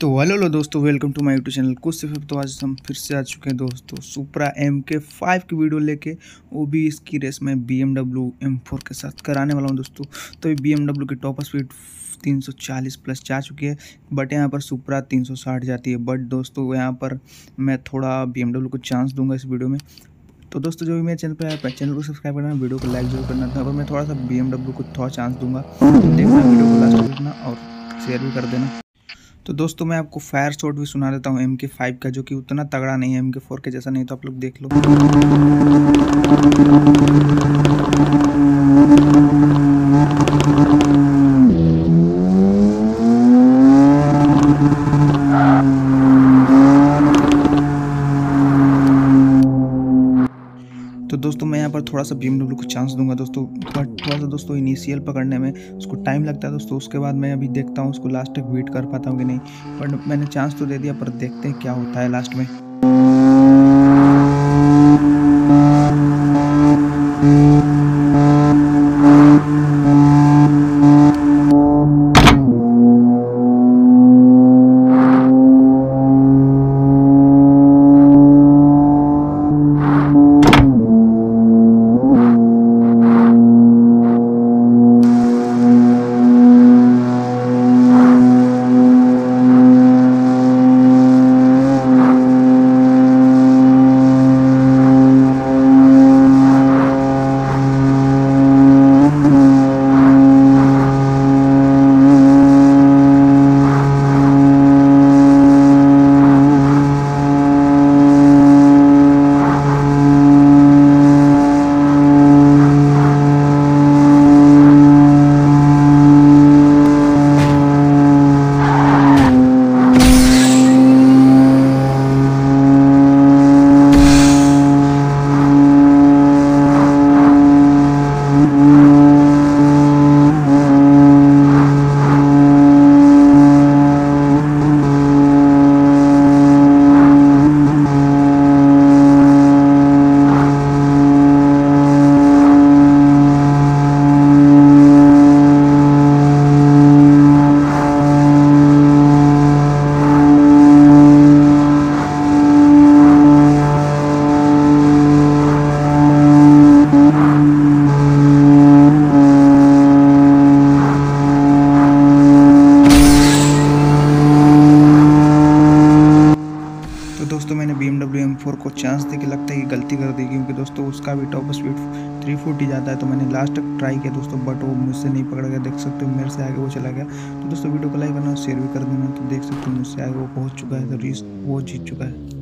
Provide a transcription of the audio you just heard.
तो हेलो लो दोस्तों welcome to my YouTube channel कुछ सिर्फ़ तो आज हम फिर से आ चुके हैं दोस्तों सुपरा एम के फाइव की वीडियो लेके, वो भी इसकी रेस में B M W M four के साथ कराने वाला हूँ दोस्तों। तो ये बी एम डब्ल्यू की टॉप स्पीड 340 प्लस जा चुकी है बट यहाँ पर सुपरा 360 जाती है। बट दोस्तों, यहाँ पर मैं थोड़ा डब्ल्यू को चांस दूँगा इस वीडियो में। तो दोस्तों, जो भी मेरे चैनल पर आया चैनल को सब्सक्राइब करना वीडियो को लाइक ज़रूर करना था और मैं थोड़ा सा डब्ल्यू को थोड़ा चांस दूँगा। देखना वीडियो को लास्ट देखना और शेयर भी कर देना। तो दोस्तों मैं आपको फायर शॉट भी सुना देता हूँ एम के फाइव का, जो कि उतना तगड़ा नहीं है एम के फोर के जैसा, नहीं तो आप लोग देख लो। तो दोस्तों मैं यहाँ पर थोड़ा सा BMW को चांस दूँगा दोस्तों। बट थोड़ा सा दोस्तों इनिशियल पकड़ने में उसको टाइम लगता है दोस्तों। उसके बाद मैं अभी देखता हूँ उसको लास्ट तक वेट कर पाता हूँ कि नहीं। बट मैंने चांस तो दे दिया पर देखते हैं क्या होता है लास्ट में तो दोस्तों मैंने B M W M four को चांस दे के लगता है कि गलती कर देगी, क्योंकि दोस्तों उसका भी टॉप स्पीड थ्री फोर्टी जाता है तो मैंने लास्ट तक ट्राई किया दोस्तों बट वो मुझसे नहीं पकड़ गया। देख सकते हो मेरे से आगे वो चला गया। तो दोस्तों वीडियो को लाइक करना शेयर भी कर देना तो देख सकते हो मुझसे आगे वो पहुँच चुका है तो रीस वो जीत चुका है।